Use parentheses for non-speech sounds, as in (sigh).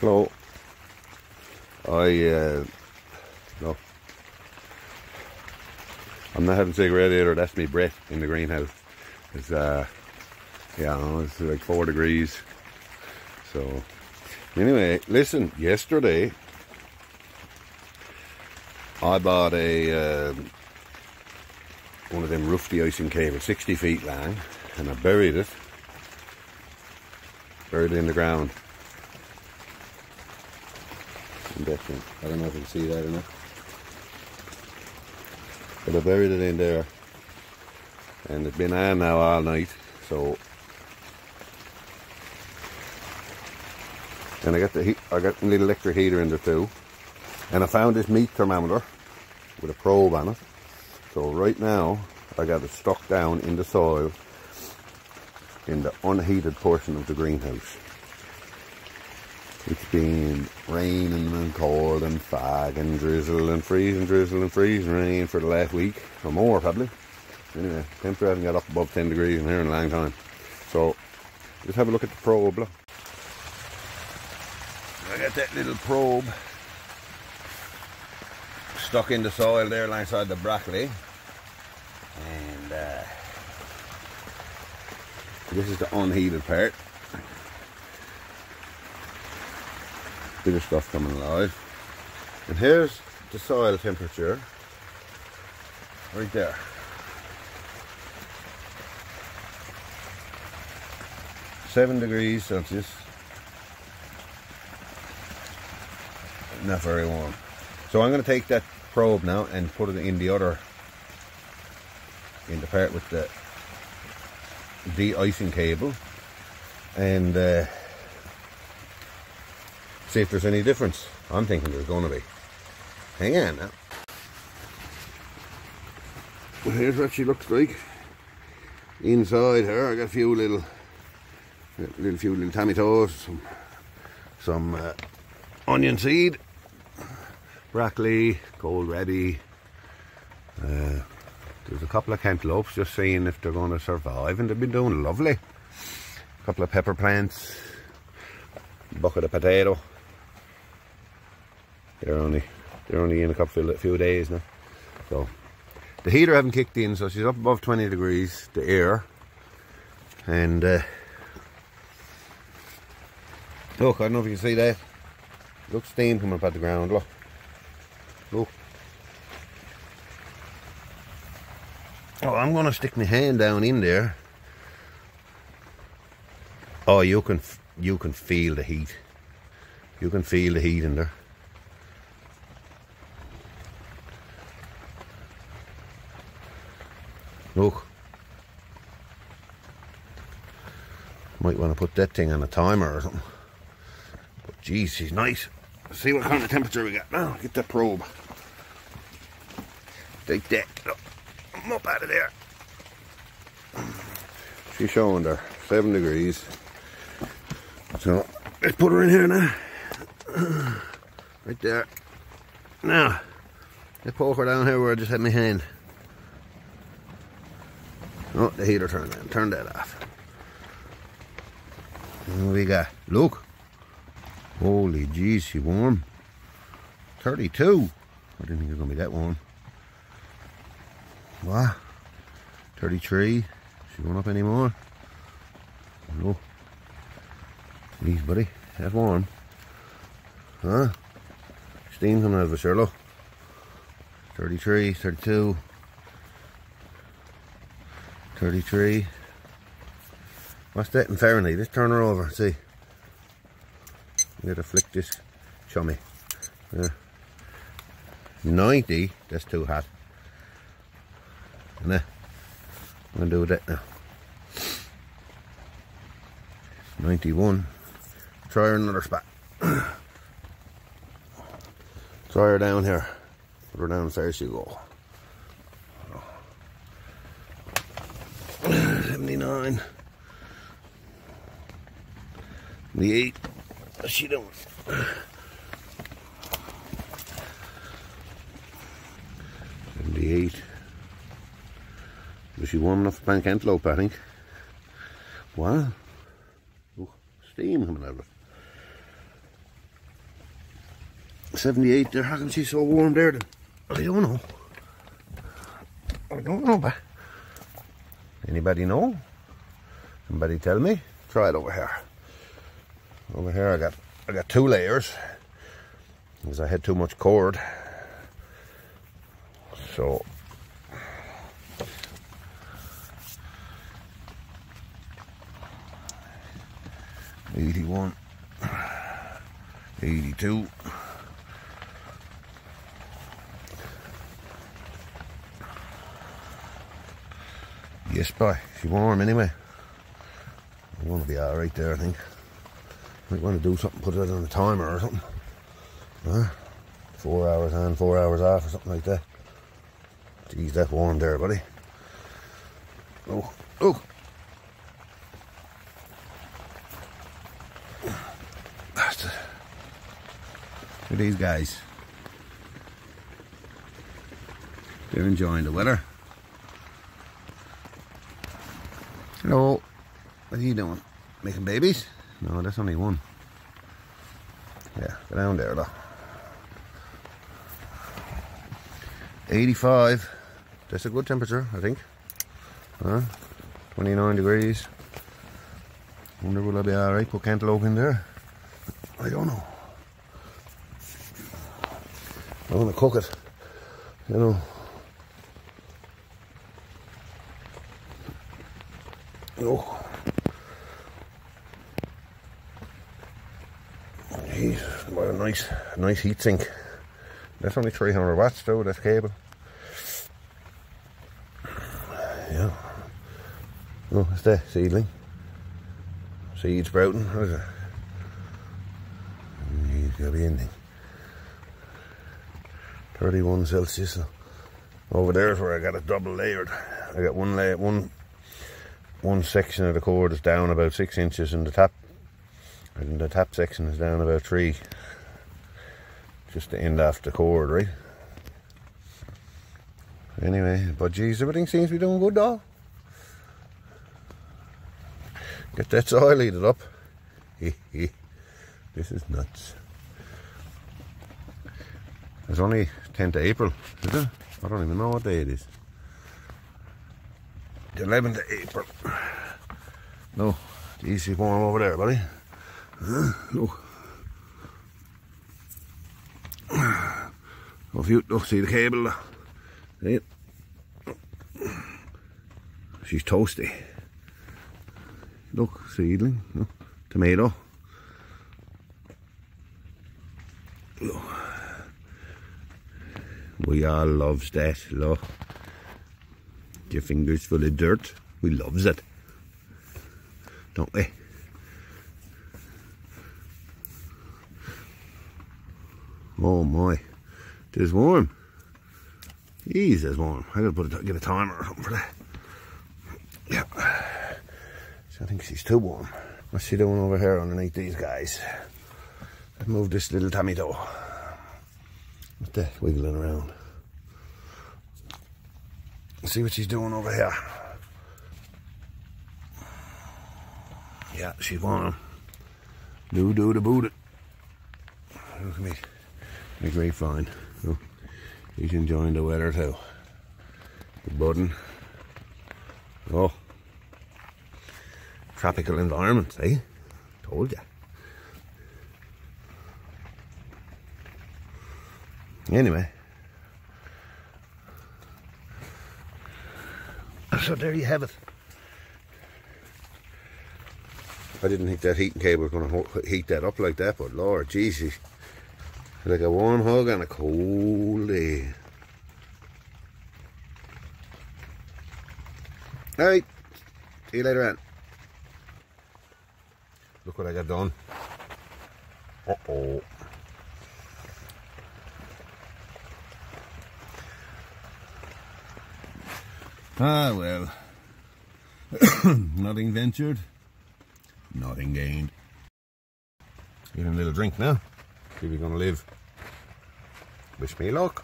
Hello. I, uh, no. I'm not having cigarette either, that's me breath in the greenhouse. It's, uh, yeah, it's like four degrees. So, anyway, listen, yesterday I bought a, uh, one of them roof de-icing cables, 60 feet long, and I buried it, buried it in the ground different. I don't know if you can see that or not. But I buried it in there. And it's been on now all night. So and I got the heat I got a little electric heater in there too. And I found this meat thermometer with a probe on it. So right now I got it stuck down in the soil in the unheated portion of the greenhouse. It's been raining and cold and fog and drizzle and freezing drizzle and freezing rain for the last week or more probably. Anyway, temperature hasn't got up above 10 degrees in here in a long time. So, just have a look at the probe. Look. I got that little probe stuck in the soil there alongside the broccoli. And uh, this is the unheated part. Of stuff coming alive. And here's the soil temperature right there. Seven degrees Celsius. Not very warm. So I'm going to take that probe now and put it in the other, in the part with the de-icing cable. And uh, see if there's any difference. I'm thinking there's going to be. Hang on now. Well, here's what she looks like. Inside her, I got a few little, little few little tomatoes, some, some uh, onion seed, broccoli, kohlrabi. Uh, there's a couple of cantaloupes, just seeing if they're going to survive, and they've been doing lovely. A couple of pepper plants, bucket of potato. They're only they're only in a couple of few days now. So the heater haven't kicked in, so she's up above 20 degrees, the air. And uh, look, I don't know if you can see that. Look, steam coming up at the ground. Look, look. Oh, I'm gonna stick my hand down in there. Oh, you can you can feel the heat. You can feel the heat in there. Look. Might want to put that thing on a timer or something. But geez, she's nice. Let's see what kind of temperature we got now. Get that probe. Take that. Look. I'm up out of there. She's showing there. Seven degrees. So let's put her in here now. Right there. Now, let's poke her down here where I just had my hand. Oh, the heater turned on. Turn that off. We got, look. Holy jeez, she warm. 32. I didn't think it was going to be that warm. What? 33. She going up anymore? No. Please, buddy. That's warm. Huh? Steam coming out of the sure, look. 33, 32. 33. What's that in Fahrenheit? Let's turn her over, see. I'm to flick this chummy. Yeah. 90, that's too hot. And Nah, I'm to do that now. 91. Try her another spot. (coughs) Try her down here. Put her down as you go. 79. The 8. She don't. Seventy-eight. Was she warm enough to plant cantaloupe, I think? What? Oh, steam coming out of it. 78 there. How come she's so warm there then? I don't know. I don't know, but anybody know? Somebody tell me? Try it over here. Over here I got I got two layers because I had too much cord. So eighty-one, eighty-two. Yes, boy. She's warm anyway. I want to be alright there, I think. Might want to do something, put it on a timer or something. Huh? Four hours on, four hours off, or something like that. Geez, that's warm there, buddy. Oh, oh. That's it. Look at these guys. They're enjoying the weather. Hello. What are you doing? Making babies? No, that's only one. Yeah, go down there though. 85. That's a good temperature, I think. Huh? 29 degrees. Wonder will I be alright? Put cantaloupe in there? I don't know. I want to cook it. You know. Oh. Jeez, what a nice, nice heat sink. That's only 300 watts though, this cable. Yeah. Oh, it's the seedling. Seed sprouting. Is it? He's gonna be ending. 31 Celsius. Over there is where I got it double layered. I got one layer, one one section of the cord is down about six inches and the top and the top section is down about three just to end off the cord right? Anyway but geez everything seems to be doing good though. Get that soil heated up. (laughs) This is nuts. It's only 10th of April is it? I don't even know what day it is the 11th of April. No, easy warm over there, buddy. Huh? No. Oh, if you look, see the cable, see it? She's toasty. Look, seedling, no. tomato. Look. We all loves that, look your fingers full of dirt. We loves it. Don't we? Oh my. It is warm. Jeez, it's warm. I gotta put a, get a timer something for that. Yeah. So I think she's too warm. What's she doing over here underneath these guys? Move this little tummy toe. What's that wiggling around? See what she's doing over here. Yeah, she's wanting Do do the boot it. Look at me. Me grapevine. Oh, he's enjoying the weather too. The budding. Oh. Tropical environment, eh? Told ya. Anyway. So there you have it. I didn't think that heating cable was going to heat that up like that, but Lord Jesus, like a warm hug and a cold day. Alright, see you later on. Look what I got done. Uh-oh. Ah, well. (coughs) nothing ventured, nothing gained. Get a little drink now. See if you're going to live. Wish me luck.